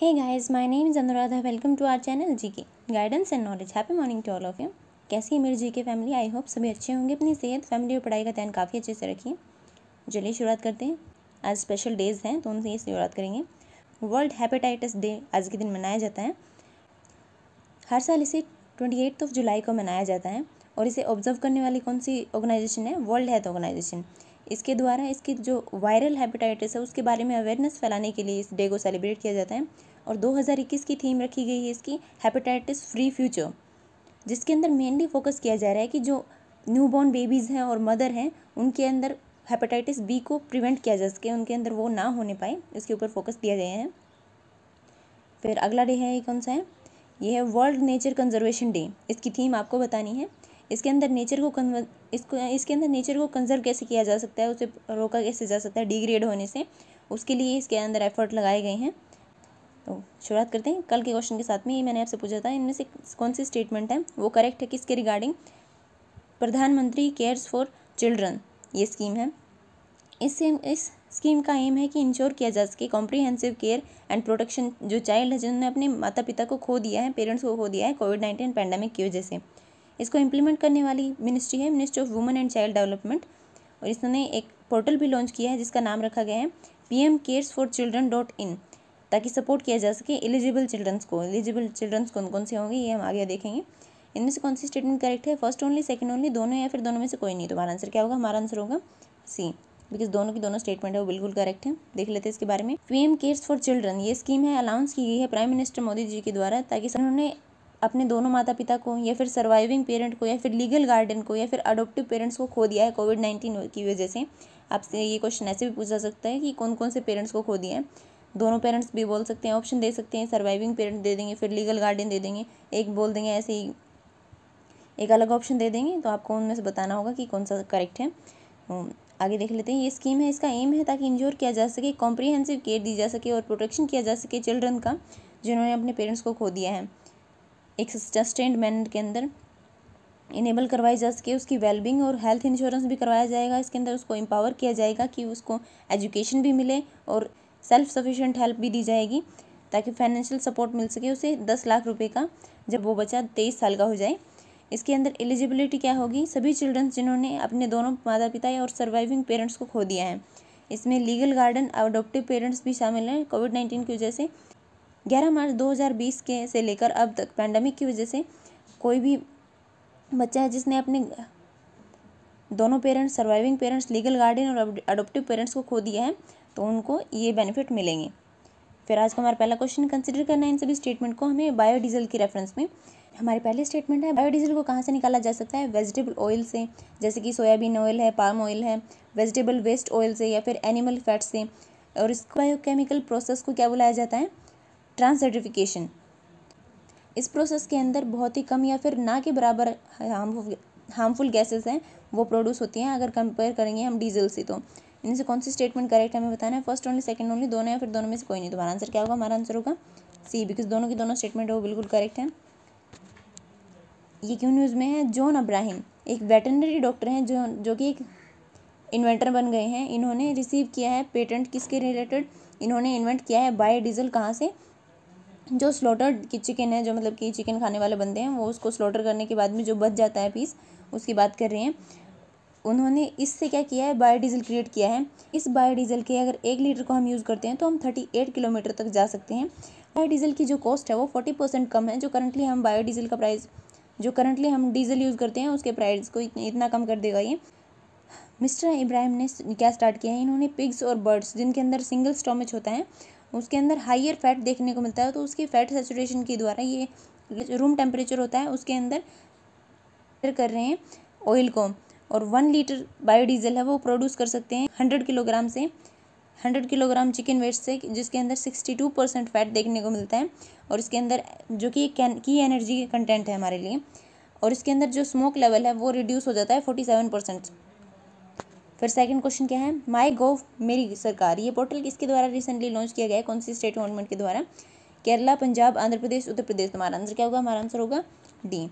Hey guys, my name is Anuradha. Welcome to our channel GK Guidance and Knowledge. Happy morning to all of you. कैसी है मेरी जी के family I hope सभी अच्छे होंगे। अपनी सेहत फैमिली और पढ़ाई का ध्यान काफ़ी अच्छे से रखिए। चलिए शुरुआत करते हैं। आज स्पेशल डेज़ हैं तो उनसे ये शुरुआत करेंगे। वर्ल्ड हेपेटाइटिस डे आज के दिन मनाया जाता है। हर साल इसे ट्वेंटी एट्थ ऑफ़ जुलाई को मनाया जाता है। और इसे ऑब्ज़र्व करने वाली कौन सी ऑर्गेनाइजेशन है? वर्ल्ड हेल्थ ऑर्गेनाइजेशन इसके द्वारा इसकी जो वायरल हेपेटाइटिस है, उसके बारे में अवेयरनेस फैलाने के लिए इस डे को सेलिब्रेट किया जाता है। और 2021 की थीम रखी गई है इसकी हेपेटाइटिस फ्री फ्यूचर जिसके अंदर मेनली फोकस किया जा रहा है कि जो न्यूबॉर्न बेबीज़ हैं और मदर हैं, उनके अंदर हेपेटाइटिस बी को प्रिवेंट किया जा सके, उनके अंदर वो ना होने पाए, इसके ऊपर फोकस दिया गया है। फिर अगला डे है, ये कौन सा है? ये है वर्ल्ड नेचर कंजर्वेशन डे इसकी थीम आपको बतानी है। इसके अंदर नेचर को कन्वर इसको, इसके अंदर नेचर को कंजर्व कैसे किया जा सकता है, उसे रोका कैसे जा सकता है डिग्रेड होने से, उसके लिए इसके अंदर एफर्ट लगाए गए हैं। तो शुरुआत करते हैं। कल के क्वेश्चन के साथ में ये मैंने आपसे पूछा था, इनमें से कौन सी स्टेटमेंट है? वो करेक्ट है किसके रिगार्डिंग प्रधानमंत्री केयर्स फॉर चिल्ड्रन ये स्कीम है। इस इस स्कीम का एम है कि इंश्योर किया जा सके कॉम्प्रीहेंसिव केयर एंड प्रोटेक्शन जो चाइल्ड है, जिन्होंने अपने माता पिता को खो दिया है पेरेंट्स को खो दिया है कोविड नाइन्टीन पैंडमिक की वजह से। इसको इम्प्लीमेंट करने वाली मिनिस्ट्री है ministry of women and child development और इसने एक पोर्टल भी लॉन्च किया है जिसका नाम रखा गया है P M cares for children dot in ताकि सपोर्ट किया जा सके एलिजिबल चिल्ड्रंस को। एलिजिबल चिल्ड्रंस कौन कौन से होंगे, ये हम आगे देखेंगे। इनमें से कौन सी स्टेटमेंट करेक्ट है? फ़र्स्ट ओनली सेकंड ओनली दोनों या फिर दोनों में से कोई नहीं। तो हमारा आंसर क्या होगा? हमारा आंसर होगा सी बिकॉज़ दोनों की दोनों स्टेटमेंट है, वो बिल्कुल करेक्ट है। देख लेते हैं इसके बारे में। P M cares for children ये स्कीम है अलाउंस की गई है प्राइम मिनिस्टर मोदी जी के द्वारा, ताकि उन्होंने अपने दोनों माता पिता को या फिर सर्वाइविंग पेरेंट को या फिर लीगल गार्डियन को या फिर अडोप्टिव पेरेंट्स को खो दिया है कोविड नाइन्टीन की वजह से। आपसे ये क्वेश्चन ऐसे भी पूछा सकता है कि कौन कौन से पेरेंट्स को खो दिया है। दोनों पेरेंट्स भी बोल सकते हैं ऑप्शन दे सकते हैं सर्वाइविंग पेरेंट दे देंगे, फिर लीगल गार्डियन दे देंगे। एक बोल देंगे ऐसे ही, एक अलग ऑप्शन दे देंगे तो आपको उनमें से बताना होगा कि कौन सा करेक्ट है। आगे देख लेते हैं, ये स्कीम है, इसका एम है ताकि इंश्योर किया जा सके कॉम्प्रीहेंसिव केयर दी जा सके और प्रोटेक्शन किया जा सके चिल्ड्रन का, जिन्होंने अपने पेरेंट्स को खो दिया है। एक सस्टेंड मैनर के अंदर इनेबल करवाई जा सके, उसकी वेलबिंग और हेल्थ इंश्योरेंस भी करवाया जाएगा। इसके अंदर उसको एम्पावर किया जाएगा कि उसको एजुकेशन भी मिले और सेल्फ सफिशेंट हेल्प भी दी जाएगी ताकि फाइनेंशियल सपोर्ट मिल सके उसे। दस लाख रुपए का जब वो बच्चा तेईस साल का हो जाए। इसके अंदर एलिजिबिलिटी क्या होगी? सभी चिल्ड्रंस जिन्होंने अपने दोनों माता पिता और सर्वाइविंग पेरेंट्स को खो दिया है। इसमें लीगल गार्डन अडोप्टिव पेरेंट्स भी शामिल हैं। कोविड नाइन्टीन की वजह से ग्यारह मार्च 2020 के से लेकर अब तक पैंडमिक की वजह से कोई भी बच्चा है जिसने अपने दोनों parents surviving parents legal guardian और अडोप्टिव पेरेंट्स को खो दिया है तो उनको ये बेनिफिट मिलेंगे। फिर आज का हमारा पहला क्वेश्चन कंसिडर करना है इन सभी स्टेटमेंट को हमें बायोडीजल की रेफरेंस में। हमारे पहले स्टेटमेंट है बायोडीजल को कहाँ से निकाला जा सकता है? वेजिटेबल ऑयल से, जैसे कि सोयाबीन ऑयल है पाम ऑयल है वेजिटेबल वेस्ट ऑयल से या फिर एनिमल फैट से। और इस बायोकेमिकल प्रोसेस को क्या बुलाया जाता है? ट्रांसर्टिफिकेशन। इस प्रोसेस के अंदर बहुत ही कम या फिर ना के बराबर हार्मफुल हार्मफुल गैसेस हैं, वो प्रोड्यूस होती हैं, अगर कंपेयर करेंगे हम डीजल से तो। इनमें से कौन सी स्टेटमेंट करेक्ट हमें बताना है? फ़र्स्ट ओनली सेकंड ओनली दोनों या फिर दोनों में से कोई नहीं। तो हमारा आंसर क्या होगा? हमारा आंसर होगा सी बिकॉज़ दोनों की दोनों स्टेटमेंट वो बिल्कुल करेक्ट है। ये क्यों न्यूज़ में है? जॉन अब्राहिम एक वेटनरी डॉक्टर हैं, जो जो कि एक इन्वेंटर बन गए हैं। इन्होंने रिसीव किया है पेटेंट किसके रिलेटेड इन्होंने इन्वेंट किया है बायो डीजल कहाँ से? जो स्लोटर्ड की चिकन है, जो मतलब कि चिकन खाने वाले बंदे हैं, वो उसको स्लॉटर करने के बाद में जो बच जाता है पीस उसकी बात कर रहे हैं। उन्होंने इससे क्या किया है? बायोडीज़ल क्रिएट किया है। इस बायोडीज़ल के अगर एक लीटर को हम यूज़ करते हैं तो हम थर्टी एट किलोमीटर तक जा सकते हैं। बायोडीज़ल की जो कॉस्ट है, वो फोर्टी परसेंट कम है, जो करंटली हम बायोडीज़ल का प्राइस जो करंटली हम डीजल यूज़ करते हैं, उसके प्राइस को इतना कम कर देगा ये। मिस्टर इब्राहिम ने क्या स्टार्ट किया है? इन्होंने पिग्स और बर्ड्स जिनके अंदर सिंगल स्टोमेज होता है उसके अंदर हाइयर फैट देखने को मिलता है तो उसकी फैट सेचुरेशन के द्वारा ये रूम टेम्परेचर होता है, उसके अंदर कर रहे हैं ऑयल को। और वन लीटर बायोडीज़ल है, वो प्रोड्यूस कर सकते हैं हंड्रेड किलोग्राम से हंड्रेड किलोग्राम चिकन वेस्ट से, जिसके अंदर सिक्सटी टू परसेंट फैट देखने को मिलता है। और इसके अंदर जो कि की एनर्जी कंटेंट है हमारे लिए। और इसके अंदर जो स्मोक लेवल है, वो रिड्यूस हो जाता है फोर्टी सेवन परसेंट फिर सेकंड क्वेश्चन क्या है? माई गोव मेरी सरकार, ये पोर्टल किसके द्वारा रिसेंटली लॉन्च किया गया है? कौन सी स्टेट गवर्नमेंट के द्वारा? केरला, पंजाब, आंध्र प्रदेश, उत्तर प्रदेश। तुम्हारा आंसर क्या होगा? हमारा आंसर होगा डी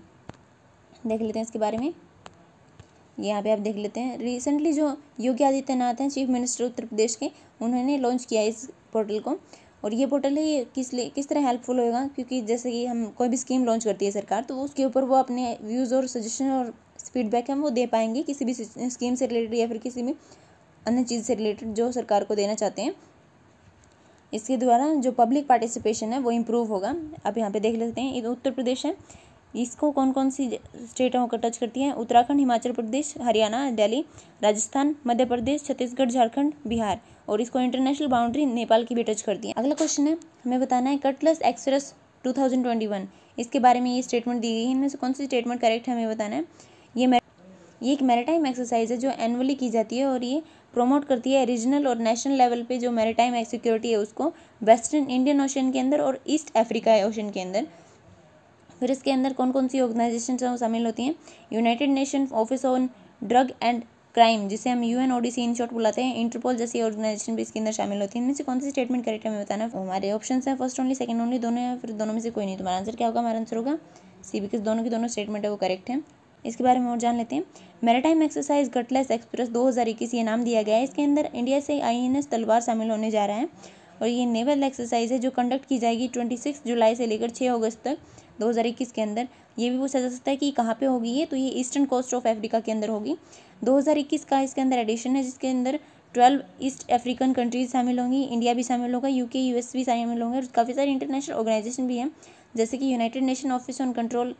देख लेते हैं इसके बारे में। यहाँ पे आप देख लेते हैं। रिसेंटली जो योगी आदित्यनाथ हैं चीफ मिनिस्टर उत्तर प्रदेश के, उन्होंने लॉन्च किया इस पोर्टल को। और ये पोर्टल है, ये किस लिए, किस तरह हेल्पफुल होगा? क्योंकि जैसे कि हम कोई भी स्कीम लॉन्च करती है सरकार तो उसके ऊपर वो अपने व्यूज़ और सजेशन और फीडबैक हम वो दे पाएँगे किसी भी स्कीम से रिलेटेड या फिर किसी भी अन्य चीज़ से रिलेटेड जो सरकार को देना चाहते हैं। इसके द्वारा जो पब्लिक पार्टिसिपेशन है, वो इम्प्रूव होगा। आप यहाँ पे देख लेते हैं उत्तर प्रदेश है, इसको कौन कौन सी स्टेटों को टच करती हैं? उत्तराखंड, हिमाचल प्रदेश, हरियाणा, दिल्ली, राजस्थान, मध्य प्रदेश, छत्तीसगढ़, झारखंड, बिहार और इसको इंटरनेशनल बाउंड्री नेपाल की भी टच करती है। अगला क्वेश्चन है, हमें बताना है कटलस एक्सप्रेस 2021 इसके बारे में ये स्टेटमेंट दी गई है, इनमें से कौन सी स्टेटमेंट करेक्ट है हमें बताना है? ये ये एक मैरिटाइम एक्सरसाइज है जो एनुअली की जाती है और ये प्रमोट करती है रीजनल और नेशनल लेवल पे जो मैरिटाइम सिक्योरिटी है उसको वेस्टर्न इंडियन ओशन के अंदर और ईस्ट अफ्रीका ओशन के अंदर। फिर इसके अंदर कौन कौन सी ऑर्गेनाइजेशन शामिल होती हैं? United Nation office on drug and crime जिसे हम यू एन इन शॉर्ट बुलाते हैं। इंटरपोल जैसी ऑर्गेनाइजेशन भी इसके अंदर शामिल होती है। इनमें से कौन सी स्टेटमेंट करेक्ट हमें बताना हमारे ऑप्शन है फ़र्स्ट ओनली सेकंड ओनली दोनों या फिर दोनों में से कोई नहीं, तुम्हारा आंसर क्या होगा? हमारा आंसर होगा सी बिकॉज़ दोनों की दोनों स्टेटमेंट है, वो करेक्ट है। इसके बारे में और जान लेते हैं। मेराटाइम एक्सरसाइज गटलेस एक्सप्रेस दो हज़ार इक्कीस, ये नाम दिया गया है। इसके अंदर इंडिया से आई एन एस तलवार शामिल होने जा रहा है और ये नेवल एक्सरसाइज है जो कंडक्ट की जाएगी ट्वेंटी सिक्स जुलाई से लेकर छः अगस्त तक दो हज़ार इक्कीस के अंदर। ये भी पूछा जा सकता है कि कहाँ पे होगी ये? तो ये ईस्टर्न कोस्ट ऑफ़ अफ्रीका के अंदर होगी। 2021 का इसके अंदर एडिशन है, जिसके अंदर ट्वेल्व ईस्ट अफ्रीकन कंट्रीज़ शामिल होंगी इंडिया भी शामिल होगा यूके यूएस भी शामिल होंगे और काफ़ी सारी इंटरनेशनल ऑर्गेनाइजेशन भी हैं, जैसे कि United Nation office on control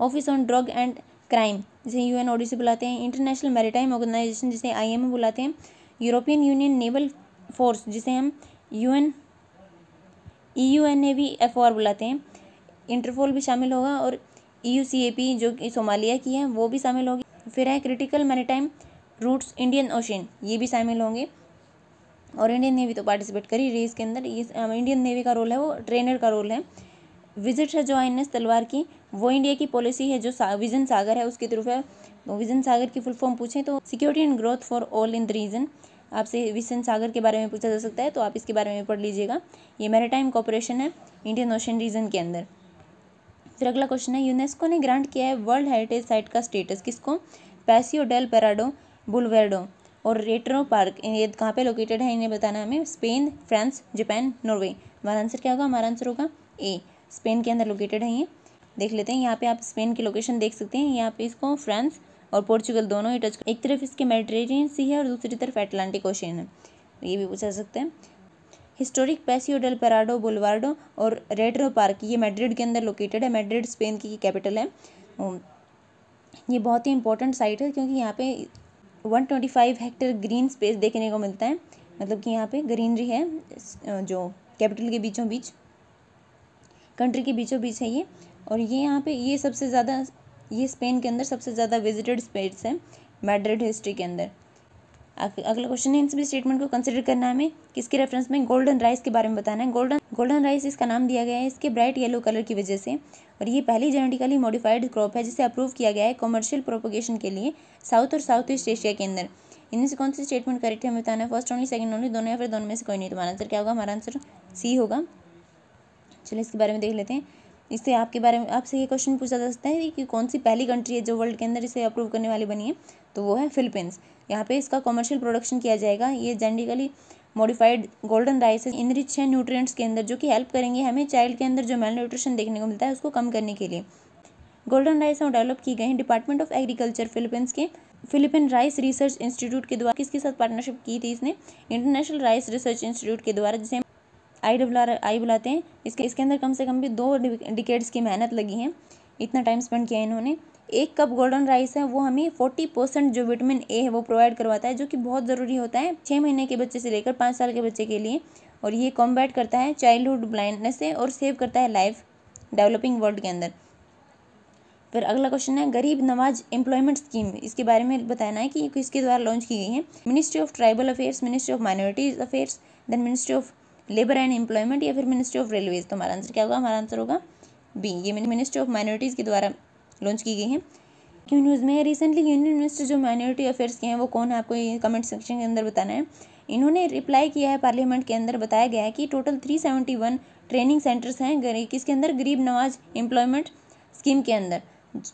office on drug and crime, जिसे यू एन बुलाते हैं। इंटरनेशनल मैरिटाइम ऑर्गेनाइजेशन, जिसे आई बुलाते हैं। यूरोपियन यूनियन नेवल फोर्स, जिसे हम U N E U N A F R बुलाते हैं। इंटरपोल भी शामिल होगा और E you see A P जो कि सोमालिया की है, वो भी शामिल होगी। फिर है critical maritime routes, Indian Ocean ये भी शामिल होंगे। और इंडियन नेवी तो पार्टिसिपेट करी रही इसके अंदर। ये इंडियन नेवी का रोल है वो, ट्रेनर का रोल है। विज़िट है जो आई एन तलवार की वो इंडिया की पॉलिसी है जो सा, विजन सागर है उसके थ्रू है। विजन सागर की फुल फॉर्म पूछें तो security and growth for all in the region. आपसे विजन सागर के बारे में पूछा जा सकता है तो आप इसके बारे में पढ़ लीजिएगा। ये मैरिटाइम कॉपरेशन है इंडियन ओशन रीजन के अंदर। फिर अगला क्वेश्चन है यूनेस्को ने ग्रांट किया है वर्ल्ड हेरिटेज साइट का स्टेटस किसको? पैसियो डेल पेराडो बुलवेडो और रेटरो पार्क। ये कहाँ पे लोकेटेड है इन्हें बताना हमें। Spain France Japan Norway. हमारा आंसर क्या होगा? हमारा आंसर होगा ए स्पेन के अंदर लोकेटेड है ये। देख लेते हैं, यहाँ पे आप स्पेन की लोकेशन देख सकते हैं। यहाँ पे इसको फ्रांस और पोर्चुगल दोनों ही टच एक तरफ़ इसके मेडिटेरियन सी है और दूसरी तरफ़ एटलांटिक ओशन है। ये भी पूछा सकते हैं। Historic Paseo del Prado boulevard और रेडरो पार्क, ये मैड्रिड के अंदर लोकेटेड है। मैड्रिड स्पेन की कैपिटल है। ये बहुत ही इंपॉर्टेंट साइट है क्योंकि यहाँ पे 125 हेक्टेयर ग्रीन स्पेस देखने को मिलता है। मतलब कि यहाँ पे ग्रीनरी है जो कैपिटल के बीचों बीच कंट्री के बीचों बीच है ये। और ये यहाँ पे ये सबसे ज़्यादा, ये स्पेन के अंदर सबसे ज़्यादा विजिटेड स्पेट्स है मैड्रिड हिस्ट्री के अंदर। अगला क्वेश्चन है इन सभी स्टेटमेंट को कंसिडर करना है हमें। किसके रेफरेंस में गोल्डन राइस के बारे में बताना है? गोल्डन गोल्डन राइस इसका नाम दिया गया है, इसके ब्राइट येलो कलर की वजह से। और ये पहली जेनेटिकली मॉडिफाइड क्रॉप है, जिसे अप्रूव किया गया है कॉमर्शियल प्रोपोगेशन के लिए साउथ और साउथ ईस्ट एशिया के अंदर। इनमें से कौन सी स्टेटमेंट करेक्ट है, हमें बताना है। फ़र्स्ट ओनली सेकंड ओनली दोनों या फिर दोनों में से कोई नहीं तुम्हारा आंसर क्या होगा? हमारा आंसर सी होगा। चलिए इसके बारे में देख लेते हैं। इससे आपके बारे में, आपसे ये क्वेश्चन पूछा जा सकता है कि कौन सी पहली कंट्री है जो वर्ल्ड के अंदर इसे अप्रूव करने वाली बनी है? तो वो है फिलीपींस यहाँ पे इसका कमर्शियल प्रोडक्शन किया जाएगा। ये genetically modified golden rice enrich है न्यूट्रिएंट्स के अंदर, जो कि हेल्प करेंगे हमें चाइल्ड के अंदर जो मेल न्यूट्रिशन देखने को मिलता है, उसको कम करने के लिए। गोल्डन राइस और डेवलप की गई हैं डिपार्टमेंट ऑफ़ एग्रीकल्चर फिलीपींस के। फिलिपिन राइस रिसर्च इंस्टीट्यूट के द्वारा किसके साथ पार्टनरशिप की थी इसने? इंटरनेशनल राइस रिसर्च इंस्टीट्यूट के द्वारा, जिसे आई डब्ल आई बुलाते हैं। इसके इसके अंदर कम से कम भी दो डिकेट्स की मेहनत लगी है। इतना टाइम स्पेंड किया इन्होंने। एक कप गोल्डन राइस है, वो हमें फोर्टी परसेंट जो विटामिन ए है, वो प्रोवाइड करवाता है, जो कि बहुत ज़रूरी होता है छः महीने के बच्चे से लेकर पाँच साल के बच्चे के लिए। और ये कॉम्बैट करता है चाइल्डहुड ब्लाइंडनेस से और सेव करता है लाइफ डेवलपिंग वर्ल्ड के अंदर। फिर अगला क्वेश्चन है, गरीब नवाज़ एम्प्लॉयमेंट स्कीम इसके बारे में बताना है कि किसके द्वारा लॉन्च की गई है? Ministry of tribal affairs ministry of minorities affairs then ministry of labour and employment या फिर मिनिस्ट्री ऑफ़ रेलवेज तो हमारा आंसर क्या होगा? हमारा आंसर होगा बी ये मिनिस्ट्री ऑफ़ माइनॉरिटीज़ के द्वारा लॉन्च की गई है। क्यों? न्यूज़ में रिसेंटली यूनियन मिनिस्टर जो माइनॉरिटी अफेयर्स के हैं, वो कौन है? आपको ये कमेंट सेक्शन के अंदर बताना है। इन्होंने रिप्लाई किया है पार्लियामेंट के अंदर, बताया गया है कि total three seventy one training centres हैं किसके अंदर? गरीब नवाज़ एम्प्लॉयमेंट स्कीम के अंदर,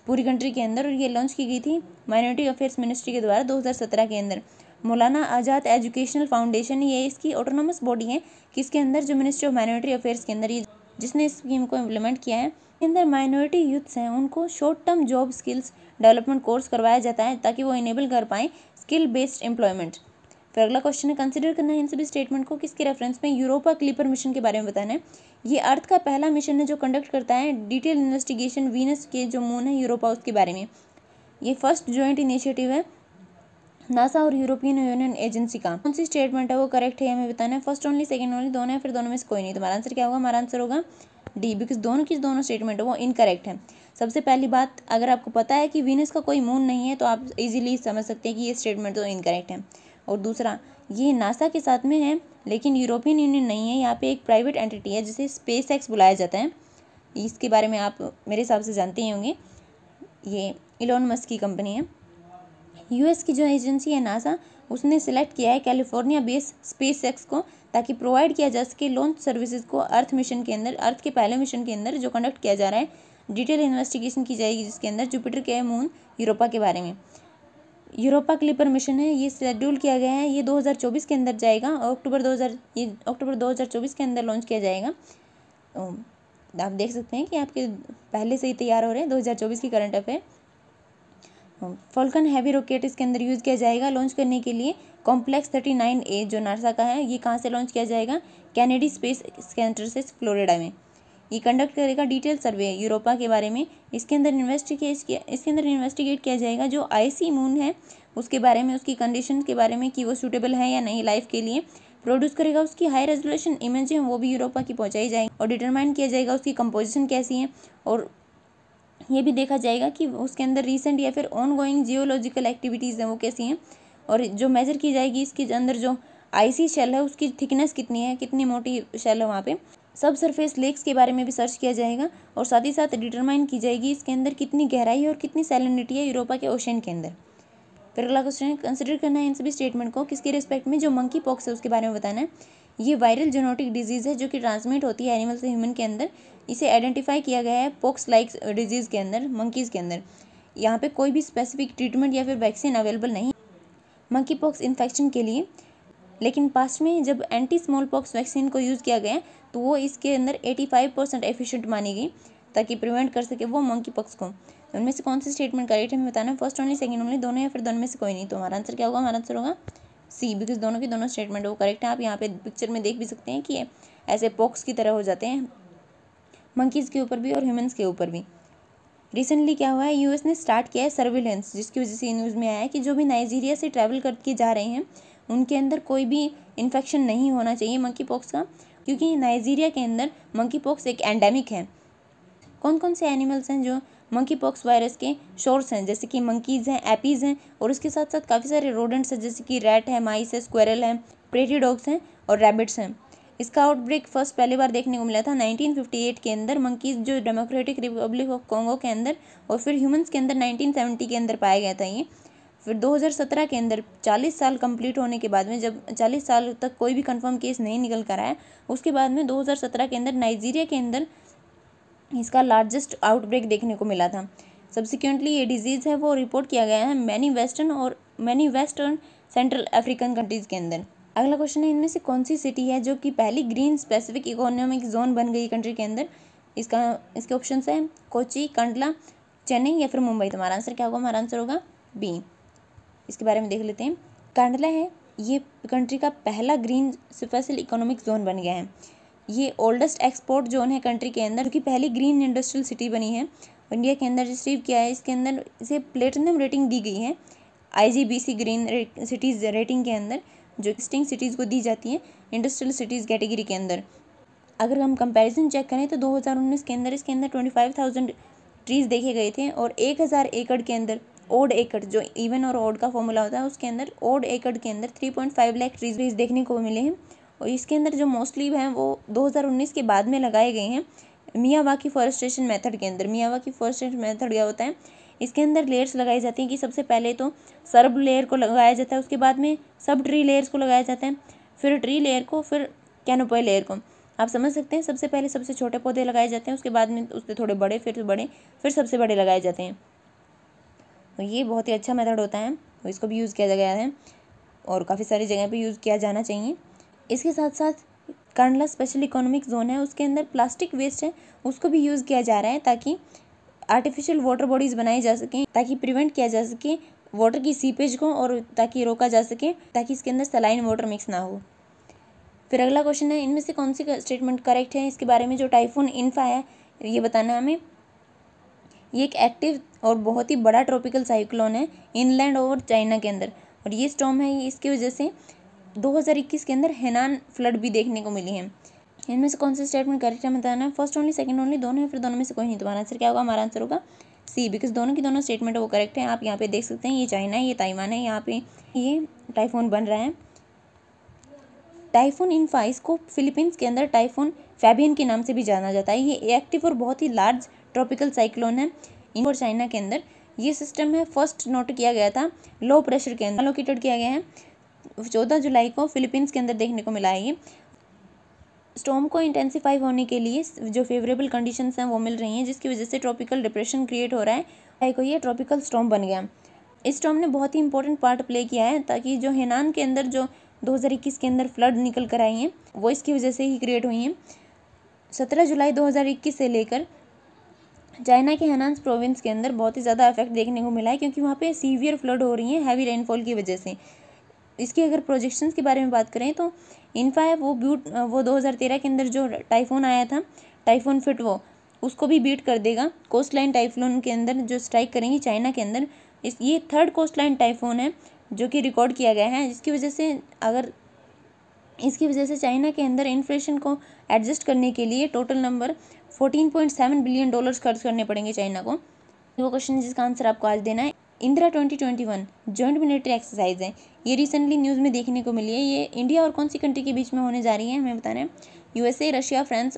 पूरी कंट्री के अंदर। और ये लॉन्च की गई थी माइनॉरिटी अफेयर्स मिनिस्ट्री के द्वारा 2017 के अंदर। मौलाना आज़ाद एजुकेशनल फाउंडेशन ये इसकी ऑटोनोमस बॉडी है, कि इसके अंदर जो मिनिस्ट्री ऑफ़ माइनॉरिटी अफेयर्स के अंदर ये जिसने इस स्कीम को इम्प्लीमेंट किया है के अंदर माइनॉरिटी यूथ्स हैं, उनको short term job skills development course करवाया जाता है, ताकि वो इनेबल कर पाएँ स्किल बेस्ड एम्प्लॉयमेंट फिर अगला क्वेश्चन है कंसिडर करना है इन सभी स्टेटमेंट को, किसके रेफरेंस में यूरोपा क्लीपर मिशन के बारे में बताना है. ये अर्थ का पहला मिशन है जो कंडक्ट करता है डिटेल इन्वेस्टिगेशन वीनस के जो मून है यूरोपा उसके बारे में. ये फ़र्स्ट ज्वाइंट इनिशिएटिव है नासा और यूरोपियन यूनियन एजेंसी का। कौन सी स्टेटमेंट है? वो करेक्ट है हमें बताना? है फ़र्स्ट ओनली सेकंड ओनली दोनों है, फिर दोनों में से कोई नहीं। तो हमारा आंसर क्या होगा? हमारा आंसर होगा डी बिकॉज़ दोनों की दोनों स्टेटमेंट है, वो इनकरेक्ट है। सबसे पहली बात, अगर आपको पता है कि वीनस का कोई मून नहीं है तो आप इजीली समझ सकते हैं कि ये स्टेटमेंट तो इनकरेक्ट है। और दूसरा, ये नासा के साथ में है, लेकिन यूरोपियन यूनियन नहीं है। यहाँ पे एक प्राइवेट एंटिटी है, जिसे स्पेस एक्स बुलाया जाता है। इसके बारे में आप मेरे हिसाब से जानते ही होंगे। ये इलोन मस्क की कंपनी है। यूएस की जो एजेंसी है नासा, उसने सेलेक्ट किया है कैलिफ़ोर्निया बेस स्पेस एक्स को ताकि प्रोवाइड किया जा सके लॉन्च सर्विसेज़ को अर्थ मिशन के अंदर अर्थ के पहले मिशन के अंदर जो कंडक्ट किया जा रहा है। डिटेल इन्वेस्टिगेशन की जाएगी जिसके अंदर जुपिटर के मून यूरोपा के बारे में। यूरोपा क्लिपर मिशन है, ये शेड्यूल किया गया है, ये 2024 के अंदर जाएगा और अक्टूबर 2000 ये अक्टूबर 2024 के अंदर लॉन्च किया जाएगा। आप देख सकते हैं कि आपके पहले से ही तैयार हो रहे हैं 2024 की current affair Falcon Heavy rocket इसके अंदर यूज़ किया जाएगा लॉन्च करने के लिए। कॉम्प्लेक्स थर्टी नाइन ए जो नासा का है, ये कहाँ से लॉन्च किया जाएगा? कैनेडी स्पेस सेंटर से फ्लोरिडा में। ये कंडक्ट करेगा डिटेल सर्वे यूरोपा के बारे में। इसके अंदर इन्वेस्टिगेट किया, इसके अंदर इन्वेस्टिगेट किया जाएगा जो आईसी मून है, उसके बारे में, उसकी कंडीशन के बारे में कि वो सूटेबल है या नहीं लाइफ के लिए। प्रोड्यूस करेगा उसकी हाई रेजोल्यूशन इमेज है, वो भी यूरोपा की पहुंचाई जाएगी। और डिटरमाइन किया जाएगा उसकी कंपोजिशन कैसी है। और ये भी देखा जाएगा कि उसके अंदर रिसेंट या फिर ऑन गोइंग जियोलॉजिकल एक्टिविटीज़ हैं वो कैसी हैं और जो मेजर की जाएगी इसके अंदर जो आईसी शेल है उसकी थिकनेस कितनी है, कितनी मोटी शेल है वहाँ पे। सब सरफेस लेक्स के बारे में भी सर्च किया जाएगा और साथ ही साथ डिटरमाइन की जाएगी इसके अंदर कितनी गहराई है और कितनी सैलिनिटी है यूरोपा के ओशन के अंदर। फिर अगला क्वेश्चन कंसिडर करना है इन सभी स्टेटमेंट को, किसके रिस्पेक्ट में जो मंकी पॉक्स है उसके बारे में बताना है। ये वायरल जेनोटिक डिज़ीज़ है जो कि ट्रांसमिट होती है एनिमल से ह्यूमन के अंदर। इसे आइडेंटिफाई किया गया है पॉक्स लाइक डिज़ीज़ के अंदर, मंकीज़ के अंदर। यहाँ पे कोई भी स्पेसिफिक ट्रीटमेंट या फिर वैक्सीन अवेलेबल नहीं। मंकी पॉक्स इन्फेक्शन के लिए, लेकिन पास्ट में जब एंटी स्मॉल पॉक्स वैक्सीन को यूज़ किया गया तो वो इसके अंदर 85 परसेंट एफिशिएंट मानी गई ताकि प्रिवेंट कर सके वो मंकी पॉक्स को। उनमें से कौन सी स्टेटमेंट करेक्ट है हमें बताना। है फ़र्स्ट ओनली, सेकंड ओनली, दोनों या फिर दोनों में से कोई नहीं। तो हमारा आंसर क्या होगा? हमारा आंसर होगा सी बिकॉज़ दोनों की दोनों स्टेटमेंट वो करेक्ट है। आप यहाँ पे पिक्चर में देख भी सकते हैं कि ऐसे पॉक्स की तरह हो जाते हैं। मंकीज़ के ऊपर भी और ह्यूमन्स के ऊपर भी। रिसेंटली क्या हुआ है? यूएस ने स्टार्ट किया है सर्विलेंस जिसकी वजह से न्यूज़ में आया है कि जो भी नाइजीरिया से ट्रैवल करके जा रहे हैं, उनके अंदर कोई भी इन्फेक्शन नहीं होना चाहिए मंकी पॉक्स का, क्योंकि नाइजीरिया के अंदर मंकी पॉक्स एक एंडेमिक है। कौन कौन से एनिमल्स हैं जो मंकी पॉक्स वायरस के शोर्स हैं? जैसे कि मंकीज़ हैं एपीज़ हैं, और उसके साथ साथ काफ़ी सारे रोडेंट्स हैं, जैसे कि रैट है माइस है स्क्वेरल हैं प्रेटी डॉग्स हैं, और रैबिट्स हैं। इसका आउटब्रेक फ़र्स्ट पहली बार देखने को मिला था 1958 के अंदर मंकीज जो डेमोक्रेटिक रिपब्लिक ऑफ़ कॉन्गो के अंदर और फिर ह्यूमंस के अंदर 1970 के अंदर पाया गया था ये। फिर 2017 के अंदर 40 साल कंप्लीट होने के बाद में जब 40 साल तक कोई भी कंफर्म केस नहीं निकल कर आया, उसके बाद में 2017 के अंदर नाइजीरिया के अंदर इसका लार्जेस्ट आउटब्रेक देखने को मिला था। सब्सिक्वेंटली ये डिज़ीज़ है, वो रिपोर्ट किया गया है मैनी वेस्टर्न और many western central African countries के अंदर। अगला क्वेश्चन है, इनमें से कौन सी सिटी है जो कि पहली ग्रीन स्पेसिफिक इकोनॉमिक जोन बन गई कंट्री के अंदर? इसका, इसके ऑप्शन है, कोची, कंडला, चेन्नई या फिर मुंबई। तुम्हारा आंसर क्या होगा? हमारा आंसर होगा बी इसके बारे में देख लेते हैं। कांडला है, ये कंट्री का पहला ग्रीन स्पेशल इकोनॉमिक जोन बन गया है। ये ओल्डेस्ट एक्सपोर्ट जोन है कंट्री के अंदर क्योंकि पहली ग्रीन इंडस्ट्रियल सिटी बनी है। इंडिया के अंदर रिसीव किया है, इसके अंदर इसे प्लेटिनम रेटिंग दी गई है। आईजीबीसी ग्रीन सिटीज़ रेटिंग के अंदर। जो एक्सटिंग सिटीज़ को दी जाती हैं इंडस्ट्रियल सिटीज़ कैटेगरी के अंदर। अगर हम कंपैरिजन चेक करें तो 2019 के अंदर इसके अंदर 25,000 ट्रीज़ देखे गए थे और 1000 एकड़ के अंदर ओड एकड़ जो इवन और ओड का फॉर्मूला होता है उसके अंदर ओड एकड़ के अंदर 3.5 लाख ट्रीज ट्रीज देखने को मिले हैं और इसके अंदर जो मोस्टली हैं वो 2019 के बाद में लगाए गए हैं मियावा की फॉरेस्टेशन मेथड के अंदर। मियावाकी फॉरेस्टेशन मेथड क्या होता है? इसके अंदर लेयर्स लगाई जाती हैं कि सबसे पहले तो सर्ब लेयर को लगाया जाता है, उसके बाद में सब ट्री लेयर्स को लगाया जाता है, फिर ट्री लेयर को, फिर कैनोपोई लेयर को। आप समझ सकते हैं, सबसे पहले सबसे छोटे पौधे लगाए जाते हैं, उसके बाद में उससे थोड़े बड़े, फिर बड़े, फिर सबसे बड़े लगाए जाते हैं। तो ये बहुत ही अच्छा मेथड होता है तो इसको भी यूज़ किया गया है, और काफ़ी सारी जगह पे यूज़ किया जाना चाहिए। इसके साथ साथ कांडला स्पेशल इकोनॉमिक जोन है, उसके अंदर प्लास्टिक वेस्ट है, उसको भी यूज़ किया जा रहा है ताकि आर्टिफिशियल वाटर बॉडीज़ बनाई जा सकें, ताकि प्रिवेंट किया जा सके वाटर की सीपेज को और ताकि रोका जा सके, ताकि इसके अंदर सलाइन वाटर मिक्स ना हो। फिर अगला क्वेश्चन है, इनमें से कौन सी स्टेटमेंट करेक्ट है? इसके बारे में जो टाइफून इन्फा है, ये बताना हमें। ये एक एक्टिव और बहुत ही बड़ा ट्रॉपिकल साइक्लोन है इनलैंड ओवर चाइना के अंदर। और ये स्टॉम है, इसकी वजह से 2021 के अंदर हेनान फ्लड भी देखने को मिली है। इनमें से कौन से स्टेटमेंट करेक्ट है, बताना है। फ़र्स्ट ओनली सेकंड ओनली दोनों है फिर दोनों में से कोई नहीं तुम्हारा आंसर क्या होगा? हमारा आंसर होगा सी बिकॉज़ दोनों की दोनों स्टेटमेंट वो करेक्ट है। आप यहाँ पे देख सकते हैं, ये चाइना है, ये ताइवान है, यहाँ पे ये टाइफोन बन रहा है। टाइफोन इन फाइस को फिलीपींस के अंदर टाइफोन फैबियन के नाम से भी जाना जाता है। ये एक्टिव और बहुत ही लार्ज ट्रॉपिकल साइक्लोन है। इन और चाइना के अंदर ये सिस्टम है। फ़र्स्ट नोट किया गया था लो प्रेशर के अंदर लोकेटेड किया गया है। चौदह जुलाई को फिलीपींस के अंदर देखने को मिला है ये। स्टॉम को इंटेंसीफाई होने के लिए जो फेवरेबल कंडीशंस हैं वो मिल रही हैं, जिसकी वजह से ट्रॉपिकल डिप्रेशन क्रिएट हो रहा है। को ये ट्रॉपिकल स्टॉम बन गया? इस स्टॉम ने बहुत ही इंपॉर्टेंट पार्ट प्ले किया है, ताकि जो हेनान के अंदर, जो 2021 के अंदर फ्लड निकल कर आई हैं, वो इसकी वजह से ही क्रिएट हुई हैं। सत्रह जुलाई 2021 से लेकर चाइना के हनान्स प्रोविंस के अंदर बहुत ही ज़्यादा इफ़ेक्ट देखने को मिला है, क्योंकि वहाँ पे सीवियर फ्लड हो रही है हैवी रेनफॉल की वजह से। इसकी अगर प्रोजेक्शंस के बारे में बात करें तो इनफा है, वो ब्यूट वो 2013 के अंदर जो टाइफोन आया था टाइफोन फिट वो, उसको भी बीट कर देगा कोस्ट लाइन टाइफोन के अंदर जो स्ट्राइक करेंगी चाइना के अंदर। इस, ये थर्ड कोस्ट लाइन टाइफोन है, जो कि रिकॉर्ड किया गया है। जिसकी वजह से अगर, इसकी वजह से चाइना के अंदर इन्फ्लेशन को एडजस्ट करने के लिए total number fourteen point seven billion dollars खर्च करने पड़ेंगे चाइना को। वो क्वेश्चन जिसका आंसर आपको आज देना है। Indira twenty twenty one joint military exercise है। ये रिसेंटली न्यूज़ में देखने को मिली है। ये इंडिया और कौन सी कंट्री के बीच में होने जा रही है, हमें बताना है। USA Russia France